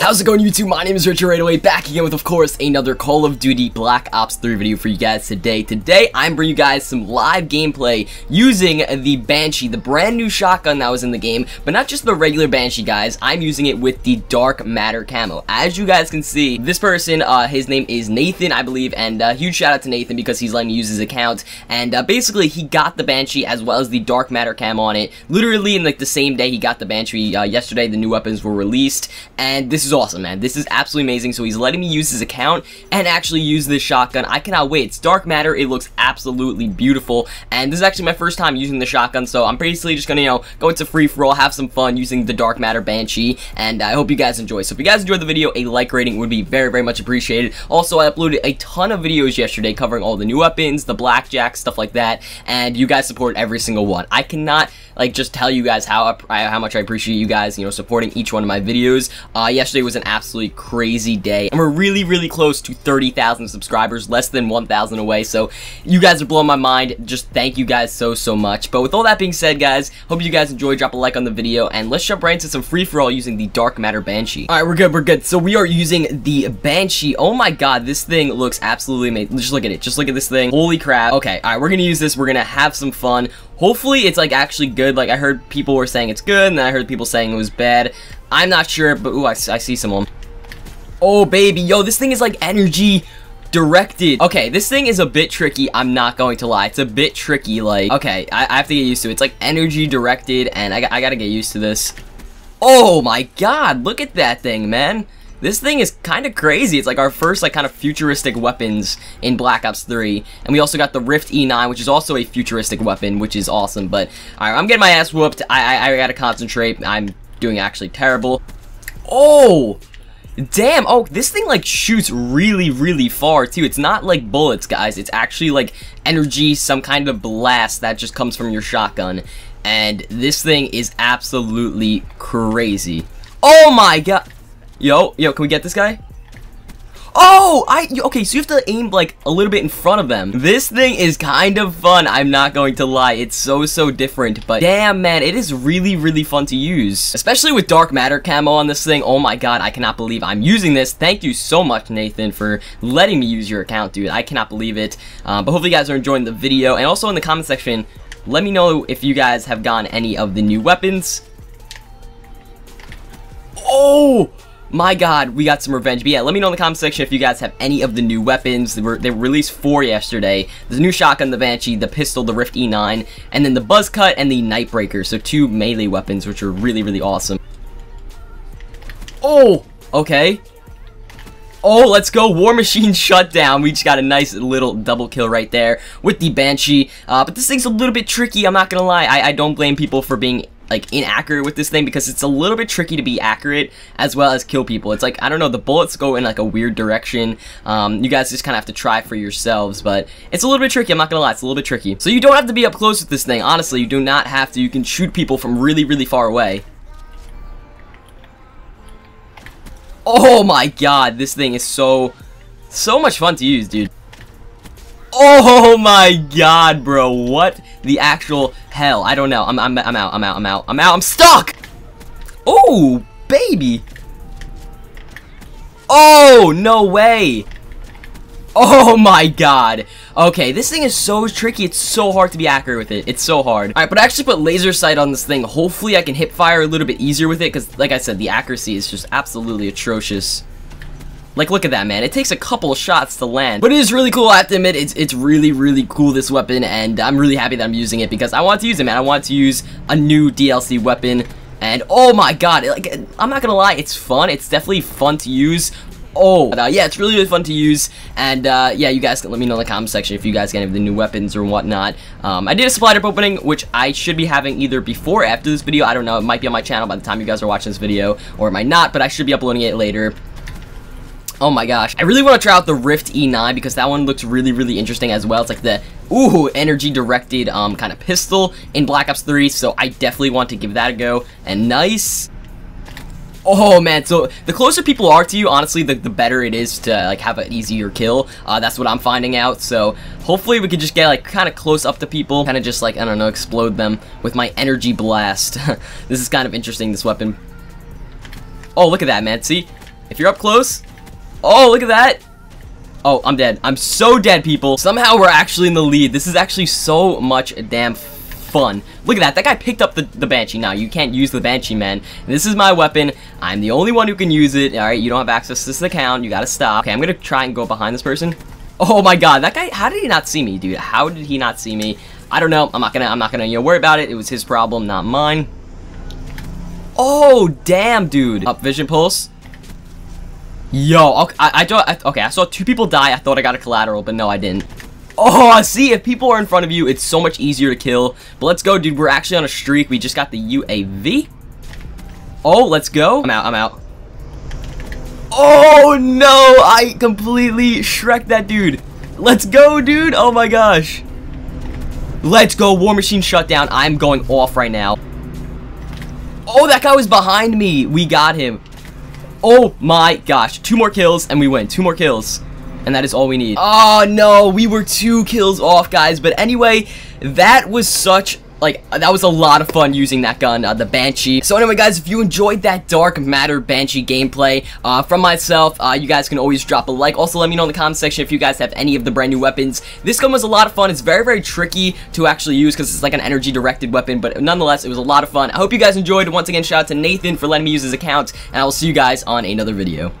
How's it going YouTube? My name is Richard RaidAway, back again with of course another Call of Duty Black Ops 3 video for you guys today. Today I'm bringing you guys some live gameplay using the Banshii, the brand new shotgun that was in the game, but not just the regular Banshii guys, I'm using it with the Dark Matter camo. As you guys can see, this person, uh, his name is Nathan I believe, and uh, huge shout out to Nathan because he's letting me use his account, and uh, basically he got the Banshii as well as the Dark Matter camo on it, literally in like the same day he got the Banshii, uh, yesterday the new weapons were released, and this is awesome, man. This is absolutely amazing. So he's letting me use his account and actually use this shotgun. I cannot wait. It's dark matter. It looks absolutely beautiful. And this is actually my first time using the shotgun. So I'm basically just going to, you know, go into free for all, have some fun using the dark matter Banshii. And I hope you guys enjoy. So if you guys enjoyed the video, a like rating would be very, very much appreciated. Also, I uploaded a ton of videos yesterday covering all the new weapons, the blackjack, stuff like that. And you guys support every single one. I cannot, like, just tell you guys how, how much I appreciate you guys, you know, supporting each one of my videos. Uh, yesterday was an absolutely crazy day. And we're really, really close to 30,000 subscribers, less than 1,000 away. So you guys are blowing my mind. Just thank you guys so, so much. But with all that being said, guys, hope you guys enjoy. Drop a like on the video. And let's jump right into some free-for-all using the Dark Matter Banshii. Alright, we're good, we're good. So we are using the Banshii. Oh my god, this thing looks absolutely amazing. Just look at it. Just look at this thing. Holy crap. Okay, alright, we're gonna use this. We're gonna have some fun. Hopefully it's like actually good. Like I heard people were saying it's good, and I heard people saying it was bad. I'm not sure, but ooh, I, I see someone. Oh, baby. Yo, this thing is like energy directed. Okay, this thing is a bit tricky. I'm not going to lie. It's a bit tricky. Like, okay, I, I have to get used to it. It's like energy directed, and I, I gotta get used to this. Oh my god, look at that thing, man. This thing is kind of crazy. It's like our first like kind of futuristic weapons in Black Ops 3. And we also got the Rift E9, which is also a futuristic weapon, which is awesome. But, I'm getting my ass whooped. I, I, I gotta concentrate. I'm doing actually terrible. Oh! Damn, oh, this thing, like, shoots really, really far, too. It's not, like, bullets, guys. It's actually, like, energy, some kind of blast that just comes from your shotgun. And this thing is absolutely crazy. Oh, my God. Yo, yo, can we get this guy? Oh, I, okay, so you have to aim, like, a little bit in front of them. This thing is kind of fun, I'm not going to lie. It's so, so different, but damn, man, it is really, really fun to use. Especially with Dark Matter camo on this thing. Oh my god, I cannot believe I'm using this. Thank you so much, Nathan, for letting me use your account, dude. I cannot believe it. Um, but hopefully you guys are enjoying the video. And also in the comment section, let me know if you guys have gotten any of the new weapons. Oh! My god, we got some revenge. But yeah, let me know in the comment section if you guys have any of the new weapons. They, were, they released four yesterday. A new shotgun, the Banshii, the pistol, the Rift E9, and then the Buzz Cut and the Nightbreaker. So two melee weapons, which are really, really awesome. Oh! Okay. Oh, let's go. War Machine shut down. We just got a nice little double kill right there with the Banshii. Uh, but this thing's a little bit tricky, I'm not gonna lie. I, I don't blame people for being like inaccurate with this thing because it's a little bit tricky to be accurate as well as kill people. It's like I don't know, the bullets go in like a weird direction. Um, you guys just kind of have to try for yourselves, but it's a little bit tricky. I'm not gonna lie, it's a little bit tricky. So you don't have to be up close with this thing. Honestly, you do not have to. You can shoot people from really, really far away. Oh my god, this thing is so, so much fun to use, dude. Oh my god, bro. What the actual hell? I don't know. I'm, I'm, I'm out. I'm out. I'm out. I'm out. I'm stuck! Oh, baby. Oh, no way. Oh my god. Okay, this thing is so tricky. It's so hard to be accurate with it. It's so hard. Alright, but I actually put laser sight on this thing. Hopefully I can hip fire a little bit easier with it because, like I said, the accuracy is just absolutely atrocious. Like, look at that, man. It takes a couple shots to land. But it is really cool, I have to admit. It's, it's really, really cool, this weapon, and I'm really happy that I'm using it because I want to use it, man. I want to use a new DLC weapon, and oh my god, like, I'm not gonna lie, it's fun. It's definitely fun to use, Oh, uh, yeah, it's really, really fun to use, and uh, yeah, you guys can let me know in the comment section if you guys get any of the new weapons or whatnot. Um, I did a supply drop opening, which I should be having either before or after this video. I don't know, it might be on my channel by the time you guys are watching this video, or it might not, but I should be uploading it later. Oh my gosh. I really want to try out the Rift E9 because that one looks really, really interesting as well. It's like the, ooh, energy-directed um, kind of pistol in Black Ops 3, so I definitely want to give that a go. And nice. Oh man, so the closer people are to you, honestly, the, the better it is to like have an easier kill. Uh, that's what I'm finding out. So hopefully we could just get like kind of close up to people, kind of just like I don't know, explode them with my energy blast. this is kind of interesting. This weapon. Oh, look at that, man. See, If you're up close... Oh, look at that! Oh, I'm dead. I'm so dead, people. Somehow we're actually in the lead. This is actually so much damn fun. Look at that. That guy picked up the, the Banshii. Now, you can't use the Banshii, man. This is my weapon. I'm the only one who can use it. Alright, you don't have access to this account. You gotta stop. Okay, I'm gonna try and go behind this person. Oh my god, that guy, how did he not see me, dude? How did he not see me? I don't know. I'm not gonna, I'm not gonna, you know, worry about it. It was his problem, not mine. Oh, damn, dude. Up, vision pulse. Yo, okay, I, I, okay, I saw two people die. I thought I got a collateral, but no, I didn't. Oh, see, if people are in front of you, it's so much easier to kill. But let's go, dude. We're actually on a streak. We just got the UAV. Oh, let's go. I'm out, I'm out. Oh, no. I completely Shrek that dude. Let's go, dude. Oh, my gosh. Let's go. War Machine shut down. I'm going off right now. Oh, that guy was behind me. We got him. Oh my gosh. Two more kills and we win. Two more kills. And that is all we need. Oh no, we were two kills off, guys. But anyway, that was such like that was a lot of fun using that gun uh, the banshii. So anyway guys if you enjoyed that dark matter banshii gameplay uh, from myself uh, you guys can always drop a like. Also let me know in the comment section if you guys have any of the brand new weapons. This gun was a lot of fun. It's very very tricky to actually use because it's like an energy directed weapon but nonetheless it was a lot of fun. I hope you guys enjoyed. Once again shout out to Nathan for letting me use his account and I will see you guys on another video